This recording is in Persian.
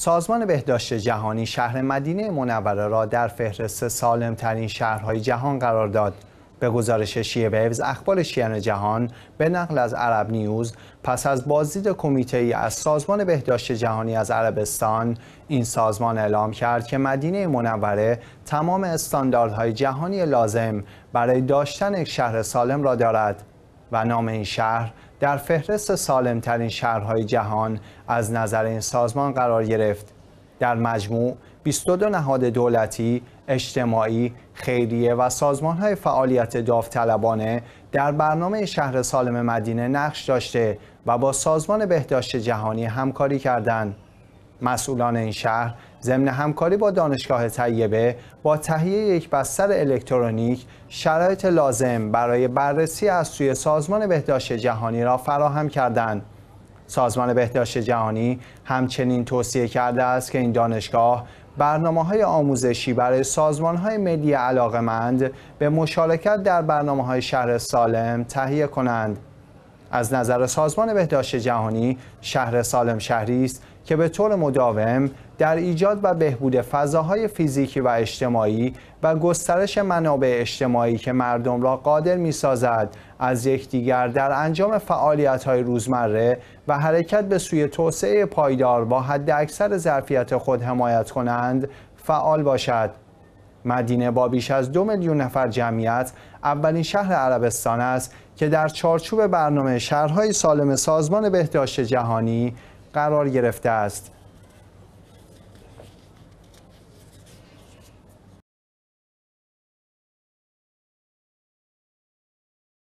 سازمان بهداشت جهانی شهر مدینه منوره را در فهرست سالم ترین شهرهای جهان قرار داد. به گزارش شیعه ویوز اخبار شیعان جهان به نقل از عرب نیوز پس از بازدید کمیته ای از سازمان بهداشت جهانی از عربستان این سازمان اعلام کرد که مدینه منوره تمام استانداردهای جهانی لازم برای داشتن یک شهر سالم را دارد و نام این شهر در فهرست سالمترین شهرهای جهان از نظر این سازمان قرار گرفت. در مجموع 22 نهاد دولتی، اجتماعی، خیریه و سازمانهای فعالیت داوطلبانه در برنامه شهر سالم مدینه نقش داشته و با سازمان بهداشت جهانی همکاری کردند. مسئولان این شهر ضمن همکاری با دانشگاه طیبه با تهیه یک بستر الکترونیک شرایط لازم برای بررسی از سوی سازمان بهداشت جهانی را فراهم کردند. سازمان بهداشت جهانی همچنین توصیه کرده است که این دانشگاه برنامه های آموزشی برای سازمان های ملی علاقمند به مشارکت در برنامه های شهر سالم تهیه کنند. از نظر سازمان بهداشت جهانی شهر سالم شهری است که به طور مداوم در ایجاد و بهبود فضاهای فیزیکی و اجتماعی و گسترش منابع اجتماعی که مردم را قادر می سازد از یکدیگر در انجام فعالیت های روزمره و حرکت به سوی توسعه پایدار با حد اکثر ظرفیت خود حمایت کنند فعال باشد. مدینه با بیش از دو میلیون نفر جمعیت اولین شهر عربستان است که در چارچوب برنامه شهرهای سالم سازمان بهداشت جهانی قرار گرفته است.